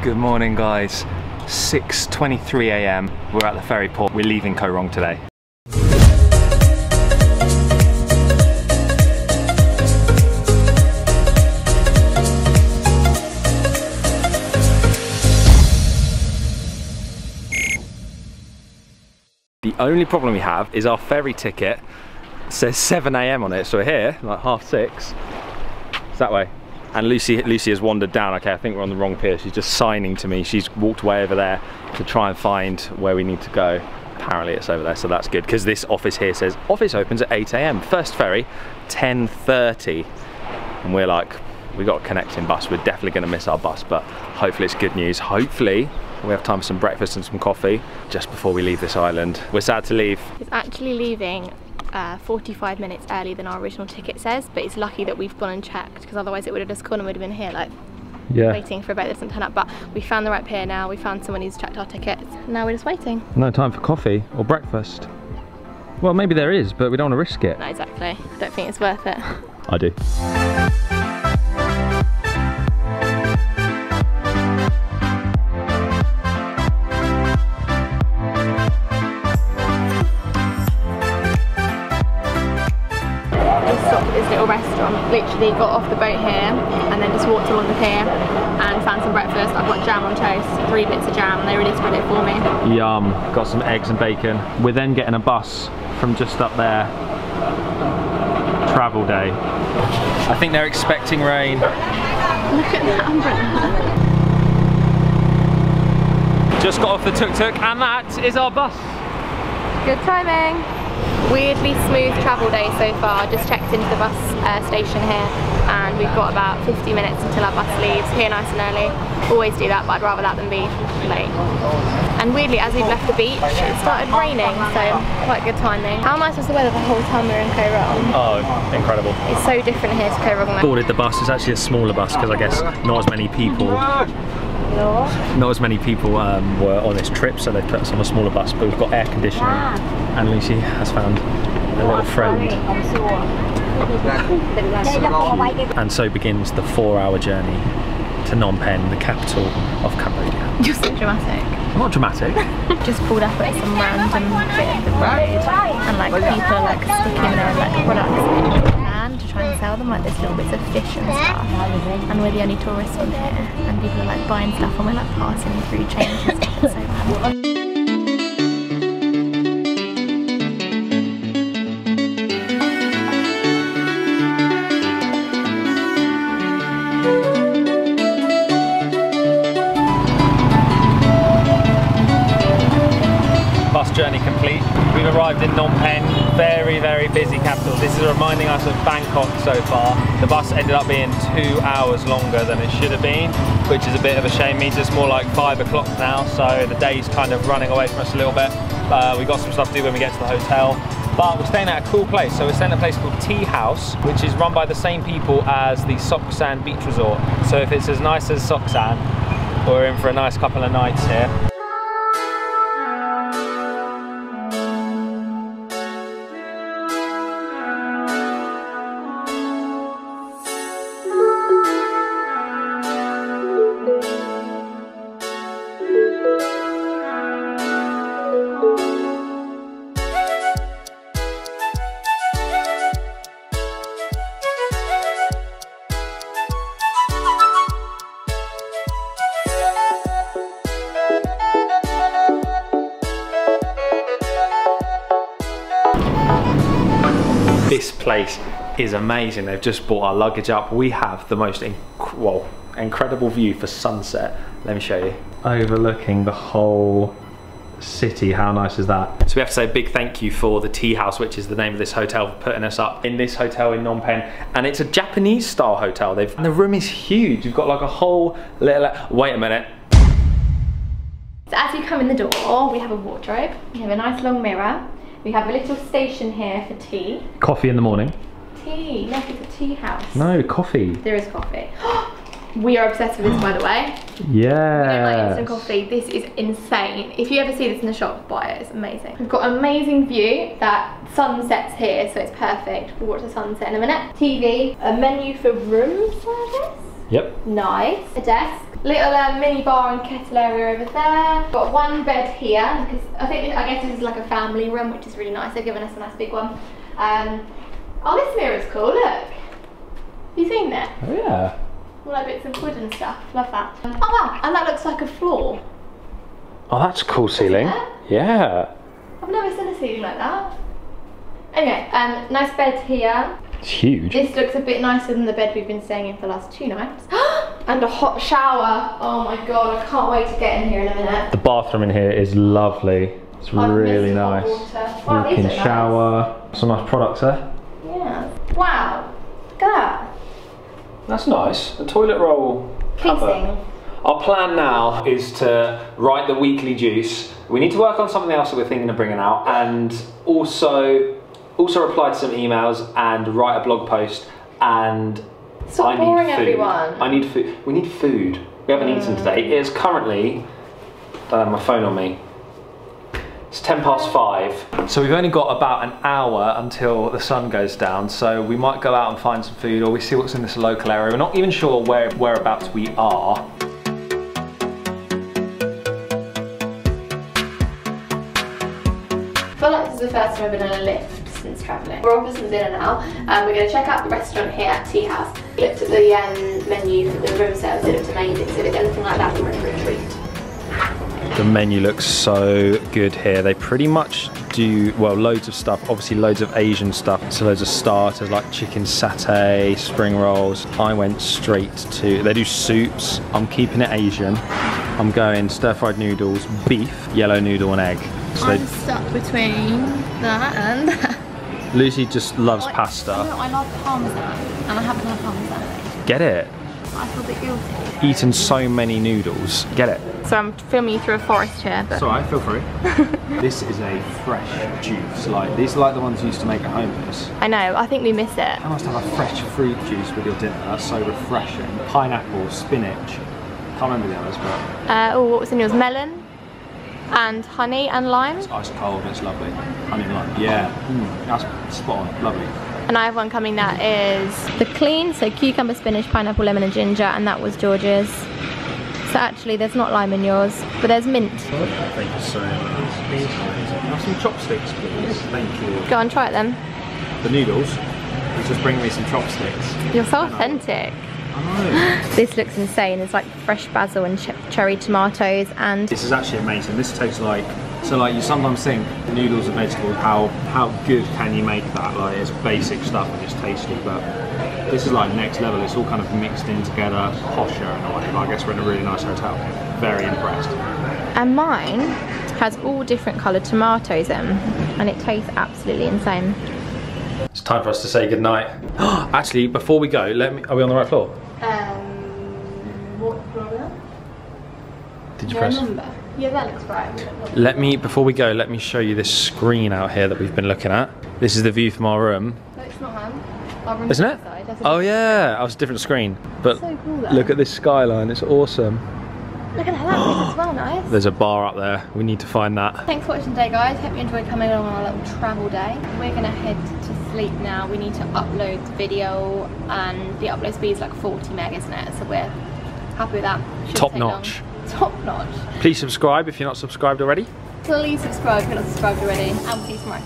Good morning guys. 6.23 a.m. We're at the ferry port. We're leaving Koh Rong today. The only problem we have is our ferry ticket says 7 a.m. on it. So we're here, like half six. It's that way. And Lucy, Lucy has wandered down. Okay, I think we're on the wrong pier. She's just signing to me. She's walked way over there to try and find where we need to go. Apparently it's over there, so that's good. Because this office here says, office opens at 8 a.m. First ferry, 10.30. And we're like, we got a connecting bus. We're definitely gonna miss our bus, but hopefully it's good news. Hopefully we have time for some breakfast and some coffee just before we leave this island. We're sad to leave. It's actually leaving uh, 45 minutes earlier than our original ticket says, but it's lucky that we've gone and checked because otherwise it would have just gone and we'd have been here like Yeah. waiting for a boat that doesn't turn up. But we found the right pier now, we found someone who's checked our tickets. Now we're just waiting. No time for coffee or breakfast. Well, maybe there is, but we don't want to risk it. No, exactly. I don't think it's worth it. I do. Little restaurant, literally got off the boat here and then just walked along the pier and found some breakfast. I've got jam on toast, three bits of jam, and they really spread it for me. Yum. Got some eggs and bacon. We're then getting a bus from just up there. Travel day. I think they're expecting rain. Look at that umbrella. Just got off the tuk-tuk and that is our bus. Good timing. Weirdly smooth travel day so far. Just checked into the bus uh, station here and we've got about 50 minutes until our bus leaves. Here nice and early. Always do that but I'd rather that than be late. And weirdly as we've left the beach it started raining so quite good timing. How nice was the weather the whole time we were in Koh Rong? Oh, incredible. It's so different here to Koh Rong. though. Boarded the bus. It's actually a smaller bus because I guess not as many people not as many people um, were on this trip, so they put us on a smaller bus. But we've got air conditioning, and Lucy has found a little friend. And so begins the four-hour journey to Phnom Penh, the capital of Cambodia. You're so dramatic. Not dramatic. Just pulled up at some random bit of the road and like people are like sticking their like products in and to try and sell them like this little bits of fish and stuff. And we're the only tourists on here. And people are like buying stuff and we're like passing through changes. So journey complete. We've arrived in Phnom Penh, very, very busy capital. This is reminding us of Bangkok so far. The bus ended up being two hours longer than it should have been, which is a bit of a shame. Means it's more like five o'clock now, so the day's kind of running away from us a little bit. Uh, we got some stuff to do when we get to the hotel. But we're staying at a cool place. So we're staying at a place called Tea House, which is run by the same people as the Sok San Beach Resort. So if it's as nice as Sok San, we're in for a nice couple of nights here. Place is amazing. They've just brought our luggage up. We have the most inc well, incredible view for sunset. Let me show you. Overlooking the whole city. How nice is that? So we have to say a big thank you for the Tea House, which is the name of this hotel, for putting us up in this hotel in Phnom Penh. And it's a Japanese style hotel. They've and the room is huge. You've got like a whole little. Wait a minute. So as you come in the door, we have a wardrobe, we have a nice long mirror, we have a little station here for tea. Coffee in the morning. Tea, look, it's a tea house. No coffee. There is coffee. we are obsessed with this by the way. We don't like Yeah. instant coffee. This is insane. If you ever see this in the shop, buy it. It's amazing. We've got an amazing view. That sun sets here, so it's perfect. We'll watch the sunset in a minute. TV, a menu for room service. Yep. Nice. A desk. Little uh, mini bar and kettle area over there. Got one bed here because I think I guess this is like a family room, which is really nice. They've given us a nice big one. Um, oh, this mirror's cool. Look. Have you seen that? Oh yeah. All like bits of wood and stuff. Love that. Oh wow, and that looks like a floor. Oh, that's a cool ceiling. Yeah. I've never seen a ceiling like that. Anyway, um, nice bed here. It's huge. This looks a bit nicer than the bed we've been staying in for the last two nights. and a hot shower. Oh my god, I can't wait to get in here in a minute. The bathroom in here is lovely. It's I've really nice. water. Wow, these Walk-in look nice. shower. Some nice products there. Yeah. Wow. Look at that. That's nice. A toilet roll Casing. Our plan now is to write the weekly juice. We need to work on something else that we're thinking of bringing out, and also also reply to some emails and write a blog post. And Stop I need boring food. everyone. I need food. We need food. We haven't eaten mm. today. It is currently. Don't have my phone on me. It's 10 past mm. five. So we've only got about an hour until the sun goes down. So we might go out and find some food or we see what's in this local area. We're not even sure where whereabouts we are. I feel like this is the first time I've been in a lift since travelling. We're opposite dinner now. Um, we're going to check out the restaurant here at Tea House. Looked at the um, menu for the room service. It looked amazing. So if it's anything like that, we're in for a treat. The menu looks so good here. They pretty much do, well, loads of stuff. Obviously, loads of Asian stuff. So, loads of starters like chicken satay, spring rolls. I went straight to, they do soups. I'm keeping it Asian. I'm going stir fried noodles, beef, yellow noodle, and egg. So, I'm stuck between that and that. Lucy just loves No, pasta. I love parmesan, and I haven't had parmesan. Get it. I feel a bit guilty. Eaten so many noodles. Get it. So I'm filming you through a forest here, but alright, feel free. this is a fresh juice. Like these are like the ones you used to make at homeless. I know, I think we miss it. I must have a fresh fruit juice with your dinner. That's so refreshing. Pineapple, spinach. Can't remember the others, but Uh, oh, what was in yours? Melon and honey and lime. it's ice cold. It's lovely. Honey and lime. Yeah, mm, that's spot on. Lovely. And I have one coming that is the clean, so cucumber, spinach, pineapple, lemon and ginger, and that was George's. So actually there's not lime in yours, but there's mint. Thank you so much. Have some chopsticks, please. Thank you. Go on, try it then. The noodles. He's just bring me some chopsticks. You're so authentic. I know. This looks insane. It's like fresh basil and ch cherry tomatoes and This is actually amazing. This tastes like so like you sometimes think noodles and vegetables how how good can you make that like it's basic stuff and it's tasty but this is like next level it's all kind of mixed in together posher and all that. I guess we're in a really nice hotel very impressed and mine has all different coloured tomatoes in and it tastes absolutely insane. it's time for us to say goodnight actually before we go let me are we on the right floor Did you Yeah, press number. Yeah, that looks right. let me before we go let me show you this screen out here that we've been looking at this is the view from our room No, it's not mine. Our room's isn't it outside. That's a oh yeah that was a different screen but So cool look at this skyline it's awesome Look at that well, nice. There's a bar up there. We need to find that. Thanks for watching today guys, hope you enjoyed coming along on our little travel day. We're gonna head to sleep now, we need to upload the video and the upload speed is like 40 meg isn't it? So we're happy with that. Shouldn't Top take long. notch. Top notch. Please subscribe if you're not subscribed already. Please subscribe if you're not subscribed already and we'll see you tomorrow.